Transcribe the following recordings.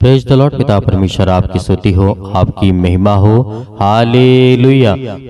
Praise the Lord पिता परमेश्वर, आपकी स्तुति हो, आपकी महिमा हो।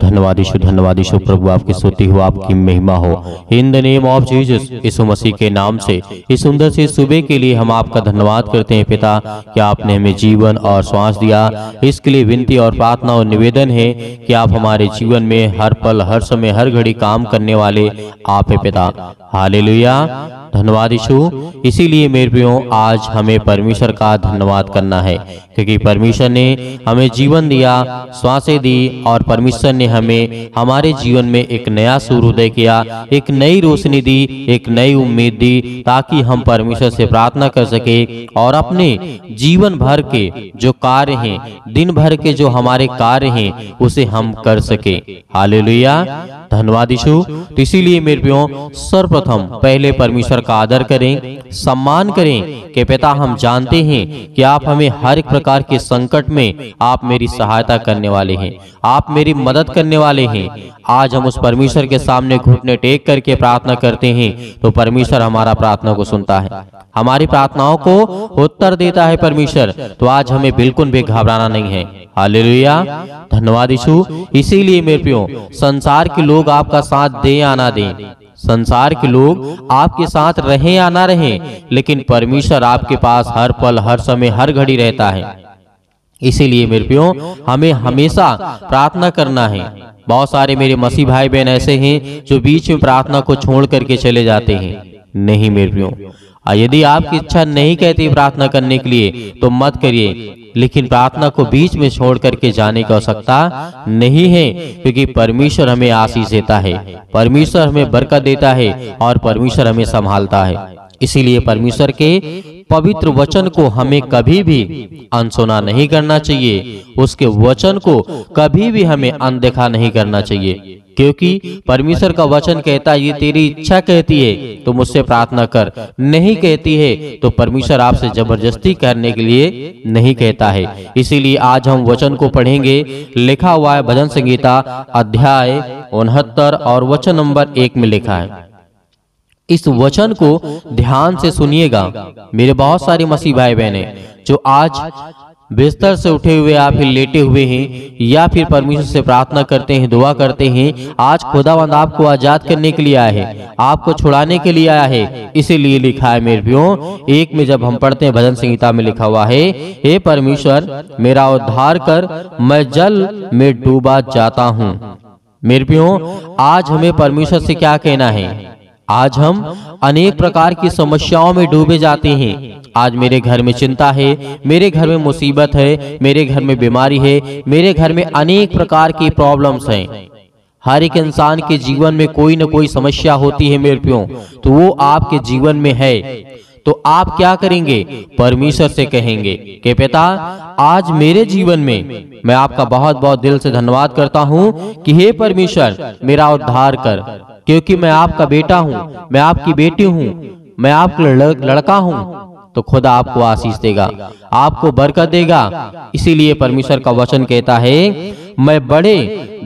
धन्यवाद यीशु धन्यवाद यीशु प्रभु, आपकी स्तुति हो, आपकी महिमा हो। In the name of Jesus Yeshu Masih के नाम से, इस सुंदर से सुबह के लिए हम आपका धन्यवाद करते हैं, पिता, कि आपने हमें जीवन और श्वास दिया। इसके लिए विनती और प्रार्थना और निवेदन है कि आप हमारे जीवन में हर पल, हर समय, हर घड़ी काम करने वाले आप है, पिता। हालेलुया धन्यवाद यीशु। इसीलिए मेरे प्रियो, आज हमें परमेश्वर का धन्यवाद करना है, क्योंकि परमेश्वर ने हमें जीवन दिया, श्वासें दी और परमेश्वर ने हमें हमारे जीवन में एक नया सूर्योदय किया, एक नई रोशनी दी, एक नई उम्मीद दी, ताकि हम परमेश्वर से प्रार्थना कर सके और अपने जीवन भर के जो कार्य हैं, दिन भर के जो हमारे कार्य हैं, उसे हम कर सके। हालेलुया। धन्यवाद यीशु। तो इसीलिए मेरे प्यो सर्वप्रथम पहले परमेश्वर का आदर करें, सम्मान करें, कि पिता हम जानते हैं कि आप हमें हर एक प्रकार के संकट में आप मेरी सहायता करने वाले हैं। आप मेरी मदद करने वाले हैं। आज हम उस परमेश्वर के सामने घुटने टेक करके प्रार्थना करते हैं तो परमेश्वर हमारा प्रार्थना को सुनता है। हमारी प्रार्थनाओं को उत्तर देता है परमेश्वर। तो आज हमें बिल्कुल भी घबराना नहीं है। हालेलुया। धन्यवाद यीशु। इसीलिए मेरे प्रियो संसार के लोग आपका साथ दे या ना दें। संसार के लोग आपके साथ रहें या ना रहें, लेकिन परमेश्वर आपके पास हर पल, हर समय, हर घड़ी रहता है। इसीलिए मेरे प्यो, हमें हमेशा प्रार्थना करना है। बहुत सारे मेरे मसीह भाई बहन ऐसे हैं, जो बीच में प्रार्थना को छोड़ करके चले जाते हैं। नहीं मेरे प्रियो और यदि आपकी इच्छा नहीं कहती प्रार्थना करने के लिए तो मत करिए। लेकिन प्रार्थना को बीच में छोड़ करके जाने की आवश्यकता नहीं है, क्योंकि परमेश्वर हमें आशीष देता है। परमेश्वर हमें बरकत देता है और परमेश्वर हमें संभालता है। इसीलिए परमेश्वर के पवित्र वचन को हमें कभी भी अनसुना नहीं करना चाहिए। उसके वचन को कभी भी हमें अनदेखा नहीं करना चाहिए। क्योंकि परमेश्वर का वचन कहता है, ये तेरी इच्छा कहती है तो मुझसे प्रार्थना कर। नहीं कहती है तो परमेश्वर आपसे ज़बरदस्ती करने के लिए नहीं कहता है। इसीलिए आज हम वचन को पढ़ेंगे। लिखा हुआ है भजन संगीता अध्याय उनहत्तर और वचन नंबर एक में लिखा है। इस वचन को ध्यान से सुनिएगा, मेरे बहुत सारे मसीह भाई बहन जो आज बिस्तर से उठे हुए या फिर लेटे हुए हैं, या फिर परमेश्वर से प्रार्थना करते हैं, दुआ करते हैं, आज खुदावंद आपको आज़ाद करने के लिए आया है, आपको छुड़ाने के लिए आया है, इसीलिए लिखा है मेरे प्रियो, एक में जब हम पढ़ते हैं, भजन संहिता में लिखा हुआ है, हे परमेश्वर, मेरा उद्धार कर, मैं जल में डूबा जाता हूँ। मेरे प्रियो, आज हमें परमेश्वर से क्या कहना है? आज हम अनेक प्रकार की समस्याओं में डूबे जाते हैं। आज मेरे घर में चिंता है, मेरे घर में मुसीबत है, मेरे घर में बीमारी है, मेरे घर में अनेक प्रकार की प्रॉब्लम्स हैं। हर एक इंसान के जीवन में कोई न कोई समस्या होती है मेरे प्यो तो वो आपके जीवन में है। तो आप क्या करेंगे? परमेश्वर से कहेंगे कि पिता, आज मेरे जीवन में मैं आपका बहुत बहुत दिल से धन्यवाद करता हूँ कि हे परमेश्वर, मेरा उद्धार कर। क्योंकि मैं आपका बेटा हूँ, मैं आपकी बेटी हूँ, मैं आपका लड़का हूँ तो खुदा आपको आशीष देगा, आपको बरकत देगा। इसीलिए परमेश्वर का वचन कहता है, मैं बड़े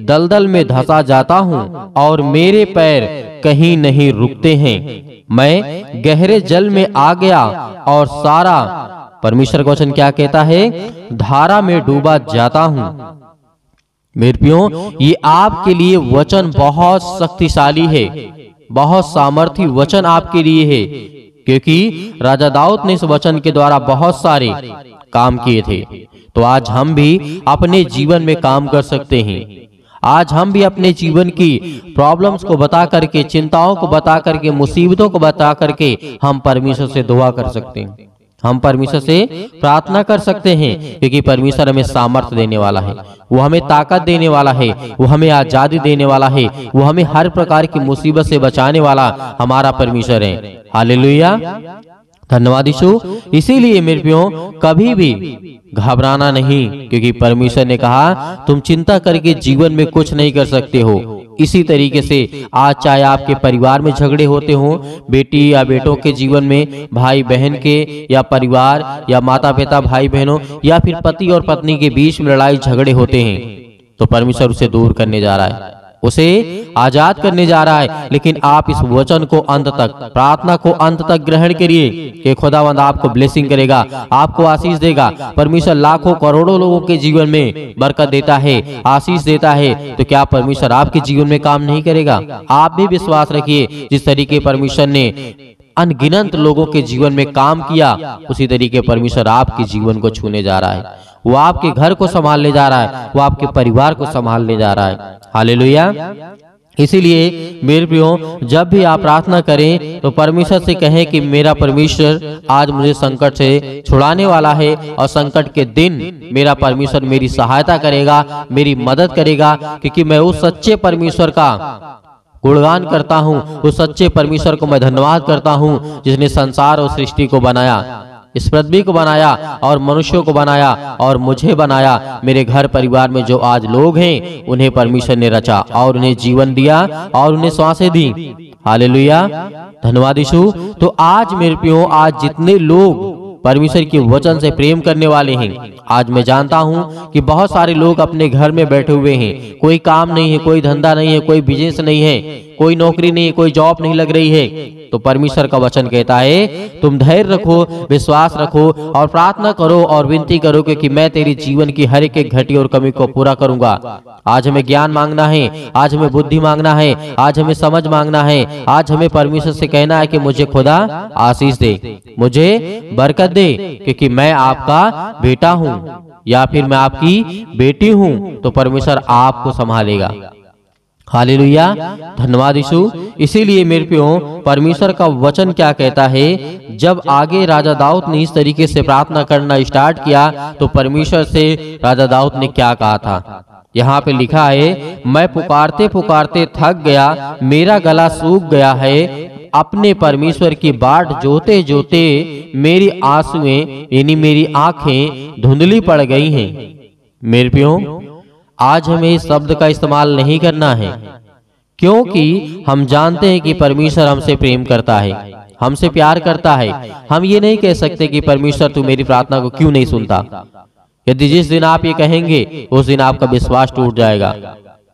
दलदल में धसा जाता हूँ और मेरे पैर कहीं नहीं रुकते हैं। मैं गहरे जल में आ गया और सारा, परमेश्वर का वचन क्या कहता है, धारा में डूबा जाता हूँ। मेरे ये आपके लिए वचन बहुत शक्तिशाली है। बहुत सामर्थ्य वचन आपके लिए है। क्योंकि राजा दाऊद ने इस वचन के द्वारा बहुत सारे काम किए थे। तो आज हम भी अपने जीवन में काम कर सकते हैं। आज हम भी अपने जीवन की प्रॉब्लम्स को बता करके चिंताओं को बता करके मुसीबतों को बता करके हम परमेश्वर से दुआ कर सकते हैं। हम परमेश्वर से प्रार्थना कर सकते हैं क्योंकि परमेश्वर हमें सामर्थ्य देने वाला है। वो हमें ताकत देने वाला है। वो हमें आज़ादी देने वाला है। वो हमें हर प्रकार की मुसीबत से बचाने वाला हमारा परमेश्वर है। हालेलुया। धन्यवाद यीशु। इसीलिए मेरे प्यो कभी भी घबराना नहीं क्योंकि परमेश्वर ने कहा तुम चिंता करके जीवन में कुछ नहीं कर सकते हो। इसी तरीके से आज चाहे आपके परिवार में झगड़े होते हों, बेटी या बेटों के जीवन में भाई बहन के या परिवार या माता पिता भाई बहनों या फिर पति और पत्नी के बीच में लड़ाई झगड़े होते हैं तो परमेश्वर उसे दूर करने जा रहा है। उसे आज़ाद करने जा रहा है। लेकिन आप इस वचन को अंत तक, प्रार्थना को अंत तक ग्रहण करिए कि खुदावंद आपको ब्लेसिंग करेगा, आपको आशीष देगा। परमेश्वर लाखों करोड़ों लोगों के जीवन में बरकत देता है, आशीष देता है। तो क्या परमेश्वर आपके जीवन में काम नहीं करेगा? आप भी विश्वास रखिए, जिस तरीके परमेश्वर ने अनगिनत लोगों के जीवन में काम किया, उसी तरीके परमेश्वर आपके जीवन को छूने जा रहा है। वो आपके घर को संभालने जा रहा है, वो आपके परिवार को संभालने जा रहा है। हालेलुया। इसीलिए मेरे प्रियो, जब भी आप प्रार्थना करें तो परमेश्वर से कहें कि मेरा परमेश्वर आज मुझे संकट से छुड़ाने वाला है और संकट के दिन मेरा परमेश्वर मेरी सहायता करेगा, मेरी मदद करेगा, क्योंकि मैं उस सच्चे परमेश्वर का गुणगान करता हूँ, उस सच्चे परमेश्वर को मैं धन्यवाद करता हूँ, जिसने संसार और सृष्टि को बनाया। इस पृथ्वी को बनाया और मनुष्यों को बनाया और मुझे बनाया। मेरे घर परिवार में जो आज लोग हैं, उन्हें परमेश्वर ने रचा और उन्हें जीवन दिया और उन्हें श्वासें दी। हालेलुया। धन्यवाद यीशु। तो आज मेरे प्यो, आज जितने लोग परमेश्वर के वचन से प्रेम करने वाले हैं, आज मैं जानता हूँ कि बहुत सारे लोग अपने घर में बैठे हुए हैं। कोई काम नहीं है, कोई धंधा नहीं है, कोई बिज़नेस नहीं है। कोई नौकरी नहीं, कोई जॉब नहीं लग रही है। तो परमेश्वर का वचन कहता है, तुम धैर्य रखो, विश्वास रखो और प्रार्थना करो और विनती करो क्योंकि मैं तेरी जीवन की हर एक घटी और कमी को पूरा करूँगा। आज हमें ज्ञान मांगना है, आज हमें बुद्धि मांगना है, आज हमें समझ मांगना है, आज हमें परमेश्वर से कहना है कि मुझे खुदा आशीष दे, मुझे बरकत दे क्योंकि मैं आपका बेटा हूँ या फिर मैं आपकी बेटी हूँ। तो परमेश्वर आपको संभालेगा। हालेलुया। धन्यवाद यीशु। इसीलिए मेरे प्यो, परमेश्वर का वचन क्या कहता है, जब आगे राजा दाऊद ने इस तरीके से प्रार्थना करना स्टार्ट किया तो परमेश्वर से राजा दाऊद ने क्या कहा था? यहाँ पे लिखा है, मैं पुकारते पुकारते थक गया, मेरा गला सूख गया है, अपने परमेश्वर की बाट जोते जोते मेरी आंसुएँ, यानी मेरी आँखें धुंधली पड़ गई हैं। मेरे प्यो आज हमें इस शब्द का इस्तेमाल नहीं करना है, क्योंकि हम जानते हैं कि परमेश्वर हमसे प्रेम करता है, हमसे प्यार करता है। हम ये नहीं कह सकते कि परमेश्वर, तू मेरी प्रार्थना को क्यों नहीं सुनता? यदि जिस दिन आप ये कहेंगे, उस दिन आपका विश्वास टूट जाएगा,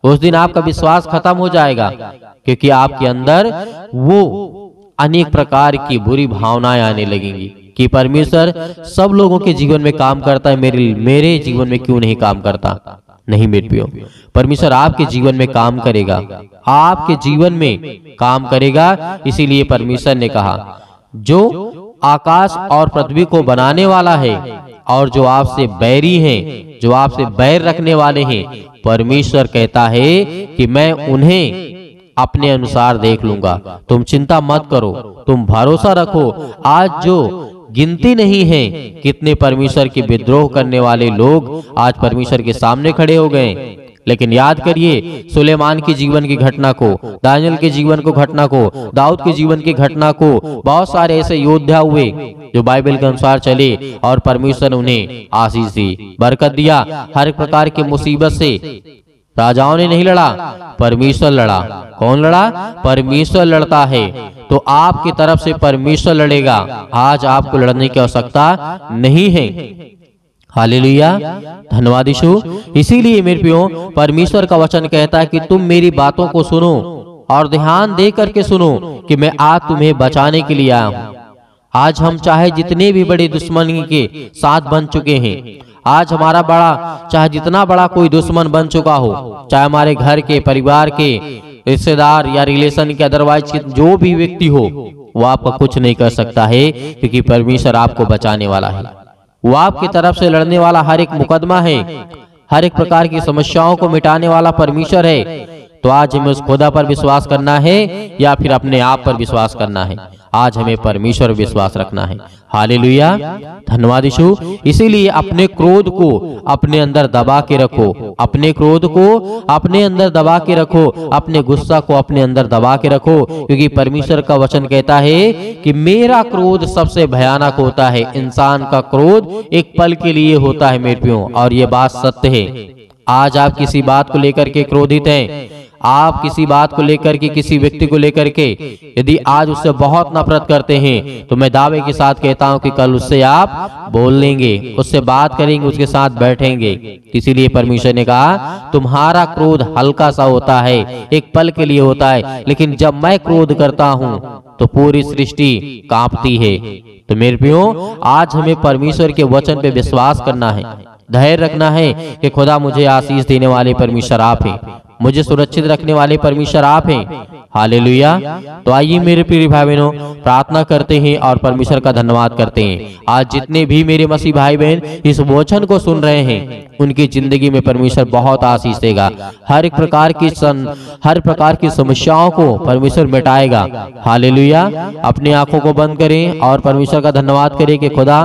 उस दिन आपका विश्वास खत्म हो जाएगा, क्योंकि आपके अंदर वो अनेक प्रकार की बुरी भावनाएँ आने लगेंगी कि परमेश्वर सब लोगों के जीवन में काम करता है, मेरे मेरे जीवन में क्यों नहीं काम करता? नहीं पियो। परमेश्वर आपके जीवन में काम करेगा। आपके जीवन में काम करेगा, इसीलिए परमेश्वर ने कहा, जो आकाश और पृथ्वी को बनाने वाला है और जो आपसे बैरी हैं, जो आपसे बैर रखने वाले हैं, परमेश्वर कहता है कि मैं उन्हें अपने अनुसार देख लूँगा। तुम चिंता मत करो, तुम भरोसा रखो। आज जो गिनती नहीं है कितने परमेश्वर की विद्रोह करने वाले लोग आज परमेश्वर के सामने खड़े हो गए। लेकिन याद करिए सुलेमान के जीवन की घटना को दानियल के जीवन को घटना को दाऊद के जीवन की घटना को बहुत सारे ऐसे योद्धा हुए जो बाइबल के अनुसार चले और परमेश्वर उन्हें आशीष दी बरकत दिया हर प्रकार की मुसीबत से। राजाओं ने नहीं लड़ा, परमेश्वर लड़ा। कौन लड़ा? परमेश्वर लड़ता है। तो आपकी तरफ़ से परमेश्वर लड़ेगा। आज आपको लड़ने की आवश्यकता नहीं है। हालेलुया। धन्यवाद यीशु। इसीलिए मेरे प्रियो, परमेश्वर का वचन कहता है कि तुम मेरी बातों को सुनो और ध्यान दे करके सुनो कि मैं आज तुम्हें बचाने के लिए आया हूँ। आज हम चाहे जितने भी बड़े दुश्मनी के साथ बन चुके हैं आज हमारा बड़ा, चाहे जितना बड़ा कोई दुश्मन बन चुका हो, चाहे हमारे घर के, परिवार के, रिश्तेदार या रिलेशन के अदरवाइज़ जो भी व्यक्ति हो, वो आपका कुछ नहीं कर सकता है, क्योंकि परमेश्वर आपको बचाने वाला है। वो आपकी तरफ़ से लड़ने वाला हर एक मुकदमा है, हर एक प्रकार की समस्याओं को मिटाने वाला परमेश्वर है। तो आज हमें उस खुदा पर विश्वास करना है, या फिर अपने आप पर विश्वास करना है। आज हमें परमेश्वर विश्वास रखना है। हाले धन्यवाद यीशु। इसीलिए अपने क्रोध को अपने अंदर दबा के रखो। अपने क्रोध को अपने अंदर दबा के रखो। अपने गुस्सा को अपने अंदर दबा के रखो। क्योंकि परमेश्वर का वचन कहता है कि मेरा क्रोध सबसे भयानक होता है। इंसान का क्रोध एक पल के लिए होता है मेरे प्यो और ये बात सत्य है। आज आप किसी बात को लेकर के क्रोधित हैं। आप किसी बात को लेकर के, किसी व्यक्ति को लेकर के यदि आज उससे बहुत नफरत करते हैं तो मैं दावे के साथ कहता हूँ कि कल उससे आप बोल लेंगे, उससे बात करेंगे, उसके साथ बैठेंगे। इसीलिए परमेश्वर ने कहा, तुम्हारा क्रोध हल्का सा होता है, एक पल के लिए होता है, लेकिन जब मैं क्रोध करता हूँ तो पूरी सृष्टि कांपती है। तो मेरे प्यो आज हमें परमेश्वर के वचन पे विश्वास करना है। धैर्य रखना है कि खुदा मुझे आशीष देने वाले परमेश्वर आप हैं। मुझे सुरक्षित रखने वाले परमेश्वर आप हैं। हालेलुया। तो आइए मेरे प्रिय भाई बहनों प्रार्थना करते हैं और परमेश्वर का धन्यवाद करते हैं। आज जितने भी मेरे मसीह भाई बहन इस वचन को सुन रहे हैं, उनकी ज़िंदगी में परमेश्वर बहुत आशीष देगा। हर एक प्रकार की सन, हर प्रकार की समस्याओं को परमेश्वर मिटाएगा। हालेलुया। अपनी आँखों को बंद करें और परमेश्वर का धन्यवाद करें कि खुदा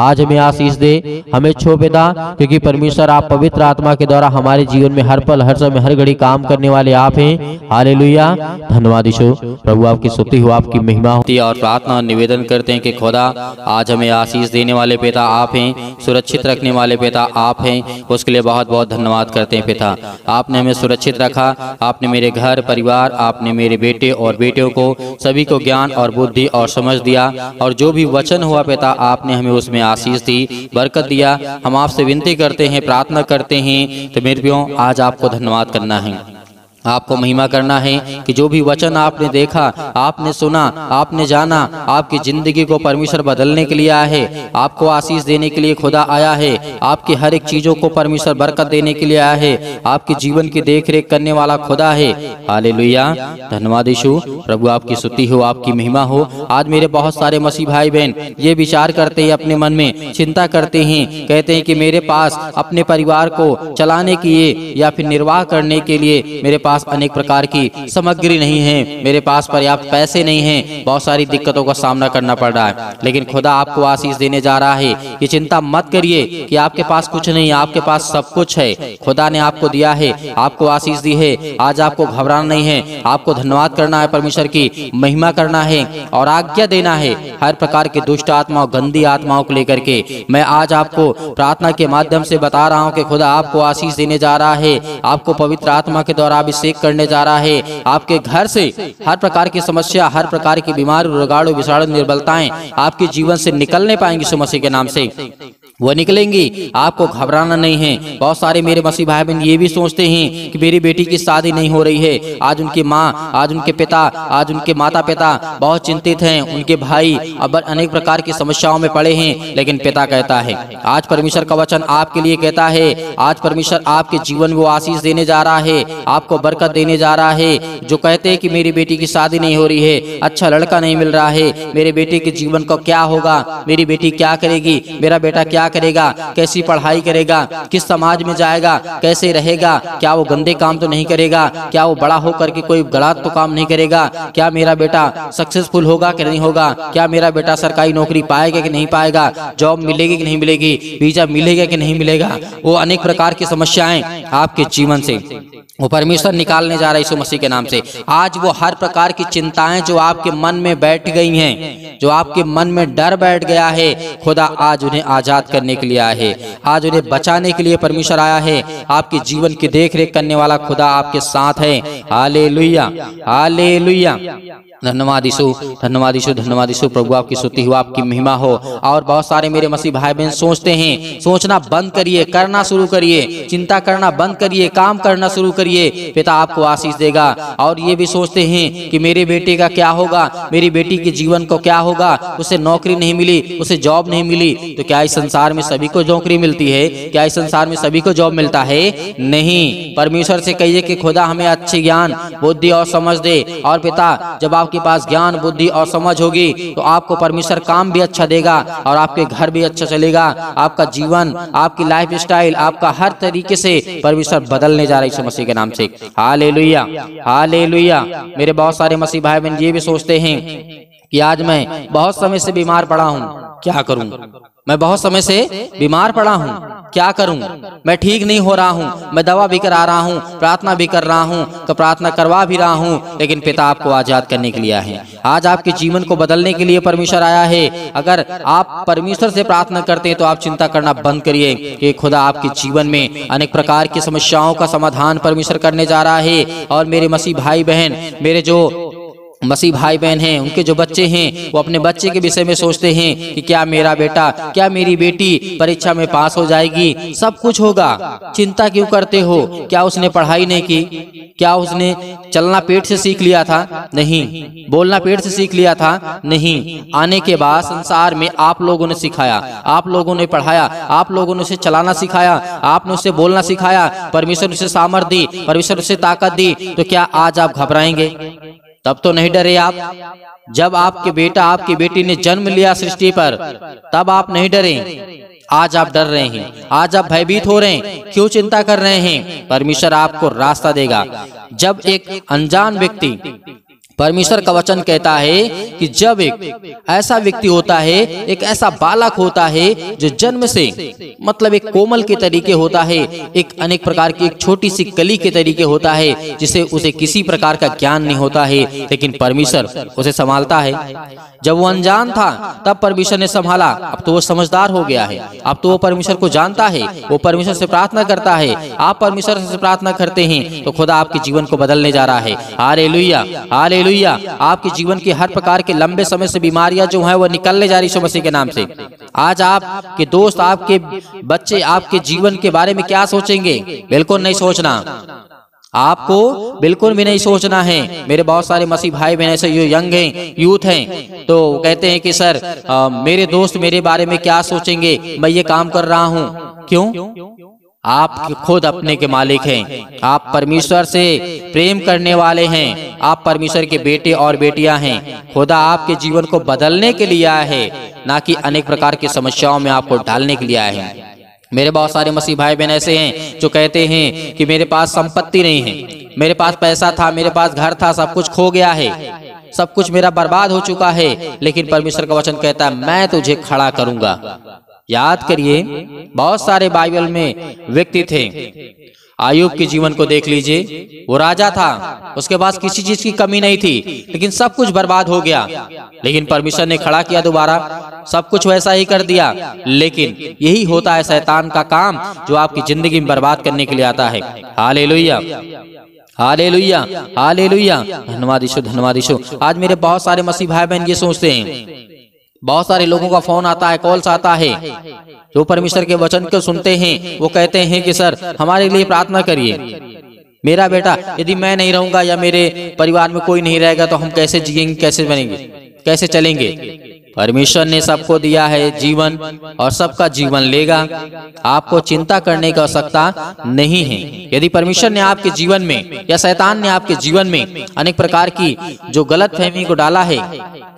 आज हमें आशीष दे, हमें छो पिता क्योंकि परमेश्वर आप पवित्र आत्मा के द्वारा हमारे जीवन में हर पल, हर समय, हर घड़ी काम करने वाले आप हैं। हालेलुया। धन्यवाद ईशो प्रभु आपकी स्तुति हो, आपकी महिमा होती और प्रार्थना निवेदन करते हैं कि खुदा, आज हमें आशीष देने वाले पिता आप हैं, सुरक्षित रखने वाले पिता आप हैं। उसके लिए बहुत बहुत धन्यवाद करते हैं पिता। आपने हमें सुरक्षित रखा, आपने मेरे घर, परिवार, आपने मेरे बेटे और बेटियों को, सभी को ज्ञान और बुद्धि और समझ दिया। और जो भी वचन हुआ पिता, आपने हमें उसमें आशीष दी, बरकत दिया। हम आपसे विनती करते हैं, प्रार्थना करते हैं। तो मेरे प्यो आज आपको धन्यवाद करना है। आपको महिमा करना है कि जो भी वचन आपने देखा, आपने सुना, आपने जाना, आपकी ज़िंदगी को परमेश्वर बदलने के लिए आया है, आपको आशीष देने के लिए खुदा आया है, आपकी हर एक चीज़ों को परमेश्वर बरकत देने के लिए आया है, आपके जीवन की देख रेख करने वाला खुदा है। हाले धन्यवाद यीशु। प्रभु, आपकी स्तुति हो, आपकी महिमा हो। आज मेरे बहुत सारे मसीह भाई बहन ये विचार करते हैं अपने मन में, चिंता करते हैं, कहते हैं कि मेरे पास अपने परिवार को चलाने के लिए या फिर निर्वाह करने के लिए मेरे पास पास अनेक प्रकार की सामग्री नहीं है। मेरे पास पर्याप्त पैसे नहीं है। बहुत सारी दिक्कतों का सामना करना पड़ रहा है। लेकिन खुदा आपको आशीष देने जा रहा है। कि चिंता मत करिए कि आपके पास कुछ नहीं, आपके पास सब कुछ है। खुदा ने आपको दिया है, आपको आशीष दी है। आज आपको घबराना नहीं है। आपको धन्यवाद करना है परमेश्वर की महिमा करना है और आज्ञा देना है। हर प्रकार की दुष्ट आत्माओं गंदी आत्माओं को लेकर के। मैं आज आपको प्रार्थना के माध्यम से बता रहा हूँ कि खुदा आपको आशीष देने जा रहा है। आपको पवित्र आत्मा के द्वारा अभिषेक करने जा रहा है। आपके घर से हर प्रकार की समस्या, हर प्रकार की बीमारी, रोगाड़ो, विषाणु, निर्बलताएँ आपके जीवन से निकलने पाएँगी समस्या के नाम से। वो निकलेंगी। आपको घबराना नहीं है। बहुत सारे मेरे मसीह भाई बहन ये भी सोचते हैं कि मेरी बेटी की शादी नहीं हो रही है। आज उनकी माँ, आज उनके पिता, आज उनके माता पिता बहुत चिंतित हैं। उनके भाई अब अनेक प्रकार की समस्याओं में पड़े हैं, लेकिन पिता कहता है, आज परमेश्वर का वचन आपके लिए कहता है। आज परमेश्वर आपके जीवन वो आशीष देने जा रहा है। आपको बरकत देने जा रहा है। जो कहते हैं कि मेरी बेटी की शादी नहीं हो रही है अच्छा लड़का नहीं मिल रहा है। मेरे बेटे के जीवन को क्या होगा? मेरी बेटी क्या करेगी? मेरा बेटा क्या क्या करेगा? कैसी पढ़ाई करेगा? किस समाज में जाएगा? कैसे रहेगा? क्या वो गंदे काम तो नहीं करेगा? क्या वो बड़ा होकर के कोई गलत तो काम नहीं करेगा? क्या मेरा बेटा सक्सेसफुल होगा कि नहीं होगा? क्या मेरा बेटा सरकारी नौकरी पाएगा कि नहीं पाएगा? जॉब मिलेगी कि नहीं मिलेगी? वीज़ा मिलेगा कि नहीं मिलेगा? वो अनेक प्रकार की समस्याएँ आपके जीवन से। वो परमेश्वर निकालने जा रहा है यीशु मसीह के नाम से। आज वो हर प्रकार की चिंताएँ जो आपके मन में बैठ गई हैं, जो आपके मन में डर बैठ गया है, खुदा आज उन्हें आज़ाद करने के लिए आया है। आज उन्हें बचाने के लिए परमेश्वर आया है। आपके जीवन की देख रेख करने वाला खुदा आपके साथ है। हाले लुया हाले लुया धन्यवाद यीशु धन्यवाद यीशु धन्यवाद यीशु। प्रभु आपकी स्तुति हो आपकी महिमा हो। और बहुत सारे मेरे मसीह भाई बहन सोचते हैं, सोचना बंद करिए, करना शुरू करिए। चिंता करना बंद करिए, काम करना शुरू करिए, पिता आपको आशीष देगा। और ये भी सोचते हैं कि मेरे बेटे का क्या होगा, मेरी बेटी के जीवन को क्या होगा, उसे नौकरी नहीं मिली, उसे जॉब नहीं मिली तो क्या इस संसार में सभी को नौकरी मिलती है? क्या इस संसार में सभी को जॉब मिलता है? नहीं। परमेश्वर से कहिए कि खुदा हमें अच्छे ज्ञान, बुद्धि और समझ दे। और पिता, जब आपके पास ज्ञान, बुद्धि और समझ होगी तो आपको परमेश्वर काम भी अच्छा देगा और आपके घर भी अच्छा चलेगा। आपका जीवन, आपकी लाइफ स्टाइल आपका हर तरीके से परमेश्वर बदलने जा रही मसीह के नाम से। हाल हाले मेरे बहुत सारे मसीह भाई बहन ये भी सोचते हैं कि आज मैं बहुत समय से बीमार पड़ा हूँ। क्या करूँ? मैं बहुत समय से बीमार पड़ा हूँ। क्या करूँ? मैं ठीक नहीं हो रहा हूँ। मैं दवा भी करा रहा हूँ, प्रार्थना भी कर रहा हूँ तो प्रार्थना करवा भी रहा हूँ, लेकिन पिता आपको आज़ाद करने के लिए है। आज आपके जीवन को बदलने के लिए परमेश्वर आया है। अगर आप परमेश्वर से प्रार्थना करते हैं तो आप चिंता करना बंद करिए कि खुदा आपके जीवन में अनेक प्रकार की समस्याओं का समाधान परमेश्वर करने जा रहा है। और मेरे मसीह भाई बहन मेरे जो मसीह भाई बहन हैं, उनके जो बच्चे हैं, वो अपने बच्चे के विषय में सोचते हैं कि क्या मेरा बेटा, क्या मेरी बेटी परीक्षा में पास हो जाएगी, सब कुछ होगा। चिंता क्यों करते हो? क्या उसने पढ़ाई नहीं की? क्या उसने चलना पेट से सीख लिया था? नहीं। बोलना पेट से सीख लिया था? नहीं। आने के बाद संसार में आप लोगों ने सिखाया। आप लोगों ने पढ़ाया। आप लोगों ने उसे चलाना सिखाया। आपने उसे बोलना सिखाया। परमेश्वर उसे सामर्थ दी। परमेश्वर उसे ताकत दी। तो क्या आज आप घबराएँगे? तब तो नहीं डरे आप। जब आपके बेटा आपकी बेटी ने जन्म लिया सृष्टि पर, तब आप नहीं डरे। आज आप डर रहे हैं। आज आप भयभीत हो रहे हैं। क्यों चिंता कर रहे हैं? परमेश्वर आपको रास्ता देगा। जब एक अनजान व्यक्ति परमेश्वर का वचन कहता है कि जब एक ऐसा व्यक्ति होता है, एक ऐसा बालक होता है जो जन्म से मतलब एक कोमल के तरीके होता है, एक अनेक प्रकार की एक छोटी सी कली के तरीके होता है, जिसे उसे किसी प्रकार का ज्ञान नहीं होता है, लेकिन परमेश्वर उसे संभालता है। जब वो अनजान था, तब परमेश्वर ने संभाला। अब तो वो समझदार हो गया है। अब तो वो परमेश्वर को जानता है। वो परमेश्वर से प्रार्थना करता है। आप परमेश्वर से प्रार्थना करते हैं तो खुदा आपके जीवन को बदलने जा रहा है। आरे लुया आरे हालेलुया। आपके जीवन की हर प्रकार के लंबे समय से बीमारियाँ जो है, वो निकलने जा रही है मसीह के नाम से। आज आप के दोस्त, आपके बच्चे, आपके जीवन के बारे में क्या सोचेंगे? बिल्कुल नहीं सोचना। आपको बिल्कुल भी नहीं सोचना है। मेरे बहुत सारे मसीह भाई बहन ऐसे यंग हैं, यूथ हैं तो कहते हैं कि, सर मेरे दोस्त मेरे बारे में क्या सोचेंगे? मैं ये काम कर रहा हूँ। क्यों? आप खुद अपने के मालिक हैं। आप परमेश्वर से प्रेम करने वाले हैं। आप परमेश्वर के बेटे और बेटियाँ हैं। खुदा आपके जीवन को बदलने के लिए आया है, ना कि अनेक प्रकार की समस्याओं में आपको डालने के लिए आया है। मेरे बहुत सारे मसीह भाई बहन ऐसे हैं, जो कहते हैं कि मेरे पास संपत्ति नहीं है। मेरे पास पैसा था, मेरे पास घर था, सब कुछ खो गया है। सब कुछ मेरा बर्बाद हो चुका है, लेकिन परमेश्वर का वचन कहता है, मैं तुझे खड़ा करूँगा। याद करिए, बहुत सारे बाइबल में व्यक्ति थे। आयुब के जीवन को देख लीजिए, वो राजा था, उसके पास किसी चीज़ की कमी नहीं थी, लेकिन सब कुछ बर्बाद हो गया। लेकिन परमेश्वर ने खड़ा किया दोबारा, सब कुछ वैसा ही कर दिया। लेकिन यही होता है शैतान का काम, जो आपकी ज़िंदगी में बर्बाद करने के लिए आता है। हाले हाले लोहिया हाले लोहिया धन्यवाद धन्यवाद आज मेरे बहुत सारे मसीह भाई बहन ये सोचते हैं बहुत सारे लोगों का फ़ोन आता है कॉल्स आता है। जो परमेश्वर के वचन को सुनते हैं वो कहते हैं कि सर हमारे लिए प्रार्थना करिए। मेरा बेटा यदि मैं नहीं रहूँगा या मेरे परिवार में कोई नहीं रहेगा तो हम कैसे जिएँगे कैसे बनेंगे कैसे चलेंगे? परमेश्वर ने सबको दिया है जीवन और सबका जीवन लेगा। आपको चिंता करने की आवश्यकता नहीं है। यदि परमेश्वर ने आपके जीवन में या शैतान ने आपके जीवन में अनेक प्रकार की जो गलत फहमी को डाला है,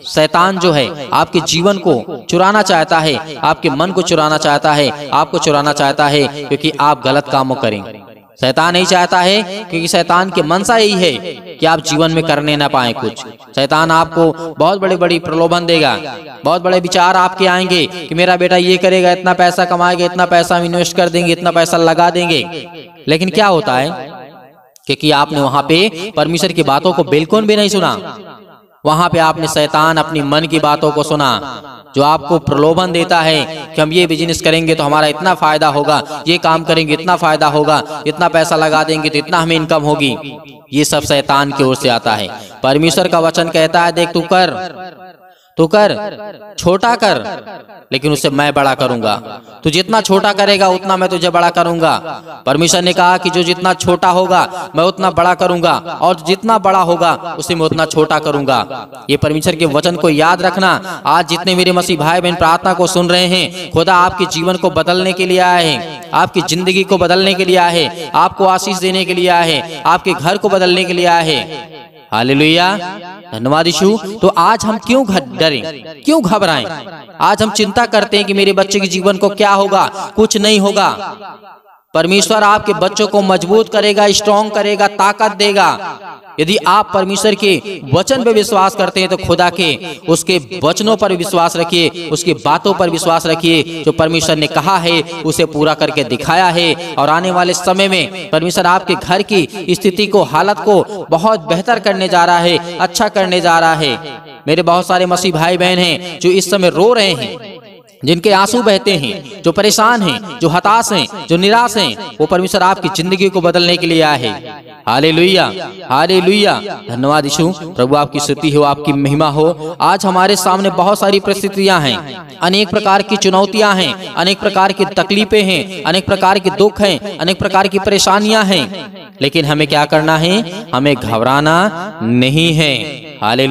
शैतान जो है, आपके जीवन को चुराना चाहता है, आपके मन को चुराना चाहता है, आपको चुराना चाहता है, क्योंकि आप गलत कामों करें। शैतान नहीं चाहता है क्योंकि शैतान की मनसा यही है कि आप जीवन में करने ना पाए कुछ। शैतान आपको बहुत बड़ी बड़ी प्रलोभन देगा। बहुत बड़े विचार आपके आएँगे कि मेरा बेटा ये करेगा, इतना पैसा कमाएगा, इतना पैसा हम इन्वेस्ट कर देंगे, इतना पैसा लगा देंगे। लेकिन क्या होता है? क्योंकि आपने वहाँ पे परमेश्वर की बातों को बिल्कुल भी नहीं सुना। वहाँ पे आपने शैतान अपनी मन की बातों को सुना, जो आपको प्रलोभन देता है कि हम ये बिज़नेस करेंगे तो हमारा इतना फ़ायदा होगा, ये काम करेंगे, इतना फ़ायदा होगा, इतना पैसा लगा देंगे तो इतना हमें इनकम होगी। ये सब शैतान की ओर से आता है। परमेश्वर का वचन कहता है, देख तू कर। तू कर छोटा कर लेकिन उसे मैं बड़ा करूँगा। तू जितना छोटा करेगा उतना मैं तुझे बड़ा करूँगा। परमेश्वर ने कहा कि जो जितना छोटा होगा मैं उतना बड़ा करूँगा। और जितना बड़ा होगा उसे मैं उतना छोटा करूँगा। ये परमेश्वर के वचन को याद रखना। आज जितने मेरे मसीह भाई बहन प्रार्थना को सुन रहे हैं खुदा आपके जीवन को बदलने के लिए आए हैं आपकी ज़िंदगी को बदलने के लिए आए हैं आपको आशीष देने के लिए आए हैं आपके घर को बदलने के लिए आए हैं। हालेलुया। धन्यवाद यीशु। तो आज हम क्यों डरें। क्यों घबराएँ? आज हम चिंता करते हैं कि मेरे बच्चे के जीवन को क्या होगा, कुछ नहीं होगा। परमेश्वर आपके बच्चों को मज़बूत करेगा स्ट्रांग करेगा, ताकत देगा। यदि आप परमेश्वर के वचन पे विश्वास करते हैं तो खुदा के उसके वचनों पर विश्वास रखिए, उसकी बातों पर विश्वास रखिए। जो परमेश्वर ने कहा है, उसे पूरा करके दिखाया है। और आने वाले समय में परमेश्वर आपके घर की स्थिति को, हालत को बहुत बेहतर करने जा रहा है अच्छा करने जा रहा है। मेरे बहुत सारे मसीह भाई बहन हैं जो इस समय रो रहे हैं, जिनके आँसू बहते हैं, जो परेशान हैं, जो हताश हैं, जो निराश हैं, वो परमेश्वर आपकी ज़िंदगी को बदलने के लिए आए हाले लुइया हाले लुइया धन्यवाद यीशु, प्रभु आपकी स्तुति हो, आपकी महिमा हो। आज हमारे सामने बहुत सारी परिस्थितियाँ हैं, अनेक प्रकार की चुनौतियाँ हैं, अनेक प्रकार की तकलीफें हैं, अनेक प्रकार के दुख हैं, अनेक प्रकार की परेशानियाँ हैं। लेकिन हमें क्या करना है? हमें घबराना नहीं है। हाले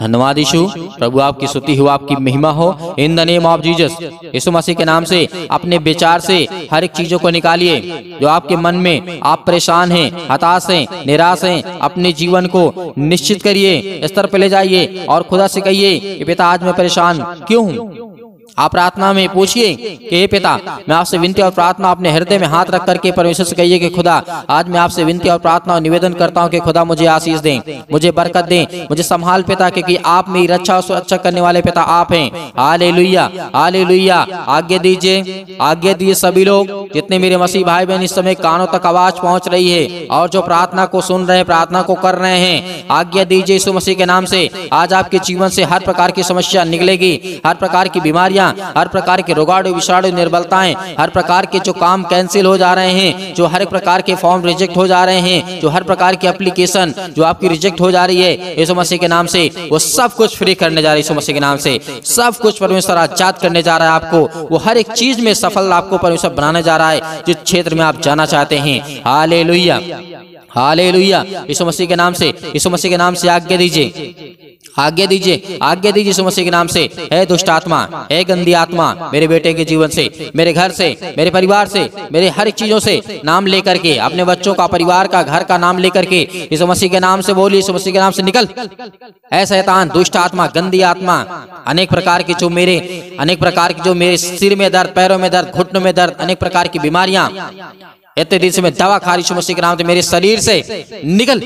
धन्यवाद यीशु। प्रभु आपकी स्तुति हो आपकी महिमा हो। In the name of Jesus Yeshu Masih के नाम से अपने विचार से हर एक चीज़ों को निकालिए। जो आपके मन में आप परेशान हैं, हताश हैं, निराश हैं, अपने जीवन को निश्चित करिए, स्तर पर ले जाइए और खुदा से कहिए पिता आज मैं परेशान क्यों हूँ? आप प्रार्थना में पूछिए कि हे पिता, मैं आपसे विनती और प्रार्थना अपने हृदय में हाथ रख करके परमेश्वर से कहिए कि खुदा, आज मैं आपसे विनती और प्रार्थना और निवेदन करता हूँ कि खुदा मुझे आशीष दें, मुझे बरकत दें, मुझे संभाल पिता, क्योंकि आप मेरी रक्षा और सुरक्षा करने वाले पिता आप हैं। आले लुइया आले लुइया आज्ञा दीजिए आज्ञा दीजिए सभी लोग, जितने मेरे मसीह भाई बहन इस समय कानों तक आवाज़ पहुँच रही है और जो प्रार्थना को सुन रहे हैं, प्रार्थना को कर रहे हैं। आज्ञा दीजिए यीशु मसीह के नाम से, आज आपके जीवन से हर प्रकार की समस्या निकलेगी, हर प्रकार की बीमारियाँ बीमारियाँ हर प्रकार के रोगाणु, विषाणु निर्बलताएँ हर प्रकार के जो काम कैंसिल हो जा रहे हैं, जो हर एक प्रकार के फॉर्म रिजेक्ट हो जा रहे हैं, जो हर प्रकार की एप्लीकेशन जो आपकी रिजेक्ट हो जा रही है, यीशु मसीह के नाम से, वो सब कुछ फ्री करने जा रही है यीशु मसीह के नाम से। सब कुछ परमेश्वर आज़ाद करने जा रहा है आपको। वो हर एक चीज़ में सफल आपको परमेश्वर बनाने जा रहा है, जिस क्षेत्र में आप जाना चाहते हैं। हाले हाले यीशु मसीह के नाम से, यीशु मसीह के नाम से आज्ञा दीजिए। आज्ञा दीजिए आज्ञा दीजिए समस्या के नाम से। है दुष्ट आत्मा, है गंदी आत्मा, मेरे बेटे के जीवन से, मेरे घर से, मेरे परिवार से, मेरे हर चीज़ों से नाम लेकर के, अपने बच्चों का, परिवार का, घर का नाम लेकर के, इस मसीह के नाम से बोली इस मसीह के नाम से निकल। है शैतान, दुष्ट आत्मा, गंदी आत्मा, अनेक प्रकार की जो मेरे, अनेक प्रकार की जो मेरे सिर में दर्द, पैरों में दर्द, घुटनों में दर्द, अनेक प्रकार की बीमारियाँ इतने दिन से मैं दवा खा रही मसीह के नाम से, मेरे शरीर से। निकल।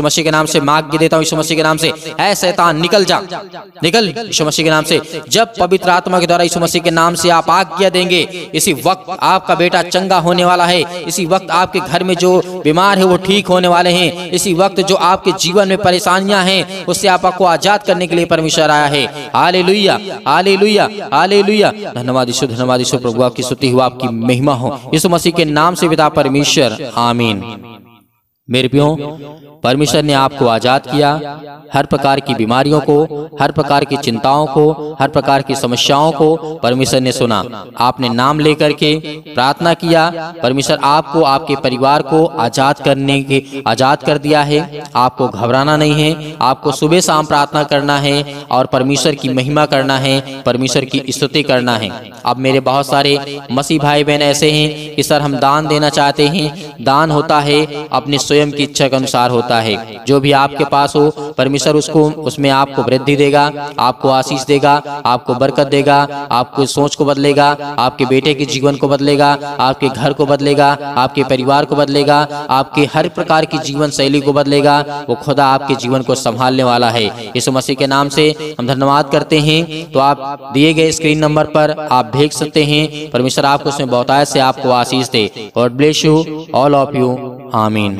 मसीह के नाम से मांग देता हूँ मसीह के नाम से। ऐ शैतान, निकल जा। निकल मसीह के नाम से। जब पवित्र आत्मा के द्वारा मसीह के नाम से आप आज्ञा देंगे, इसी वक्त आपका बेटा चंगा होने वाला है। इसी वक्त आपके घर में जो बीमार है, वो ठीक होने वाले हैं। इसी वक्त जो आपके जीवन में परेशानियाँ हैं, उससे आप आपको आज़ाद करने के लिए परमेश्वर आया है। आले लुइया आले लुइया आले लुइया धन्यवाद ईश्वर धन्यवाद ईश्वर प्रभु, आपकी स्तुति हो, आपकी महिमा हो। यीशु मसीह के नाम से पिता परमेश्वर आमीन। मेरे प्यो, परमेश्वर ने आपको आज़ाद किया। हर प्रकार की बीमारियों को, हर प्रकार की चिंताओं को, हर प्रकार की समस्याओं को परमेश्वर ने सुना। आपने नाम लेकर के प्रार्थना किया। परमेश्वर आपको, आपके परिवार को आज़ाद करने के, आज़ाद कर दिया है। आपको घबराना नहीं है। आपको सुबह शाम प्रार्थना करना है और परमेश्वर की महिमा करना है। परमेश्वर की स्तुति करना है। अब मेरे बहुत सारे मसीह भाई बहन ऐसे हैं कि, सर, हम दान देना चाहते हैं। दान होता है अपने स्वयं की इच्छा के अनुसार होता है। जो भी आपके पास हो, परमेश्वर उसको, उसमें आपको वृद्धि देगा, आपको आशीष देगा, आपको बरकत देगा, आपको सोच को बदलेगा, आपके बेटे के जीवन को बदलेगा, आपके घर को बदलेगा, आपके परिवार को बदलेगा, आपके हर प्रकार की जीवन शैली को बदलेगा, वो खुदा आपके जीवन को संभालने वाला है। इस मसीह के नाम से हम धन्यवाद करते हैं। तो आप दिए गए स्क्रीन नंबर पर आप भेज सकते हैं, परमेश्वर आपको उसमें बहुतायत से आपको आशीष दे। और bless you, all of you, आमीन।